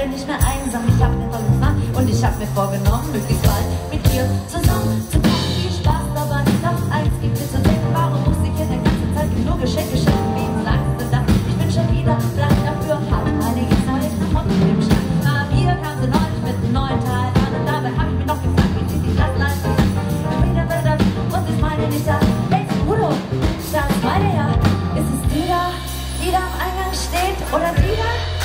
werde nicht mehr einsam. Ich hab mir versucht und ich hab mir vorgenommen, möglichst bald mit dir zusammen zu kommen. Viel Spaß dabei, doch eins gibt es zu denken. Warum muss ich in der ganzen Zeit nur Geschenke schenken? Wem sagst du das? Ich bin schon wieder blank dafür. Hab meine Zeit und im Schrank. Aber hier kam sie neulich mit einem neuen Teil an. Und dabei hab ich mich noch gefragt, wie sieht die das live an? Wieder wird das, und ist meine nicht da. Hey, Udo, da ist meine ja. Ist es die da, die da am Eingang steht? Oder die da?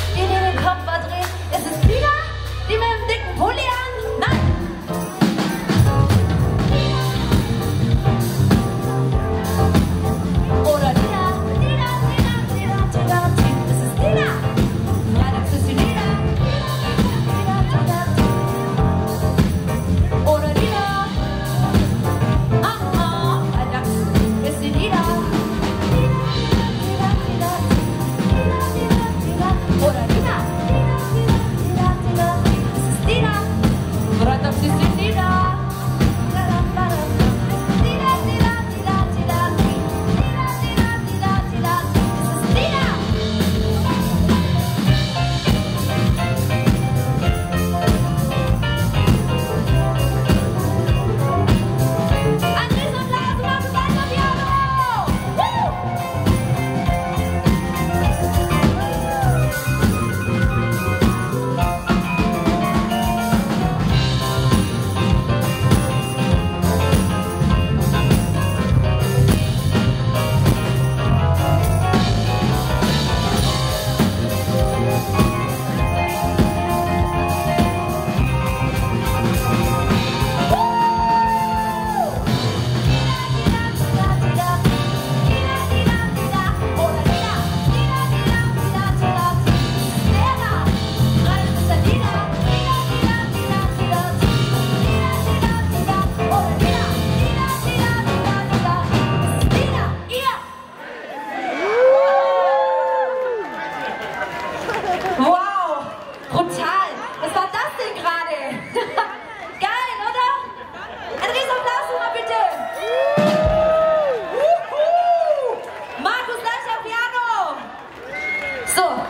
박수!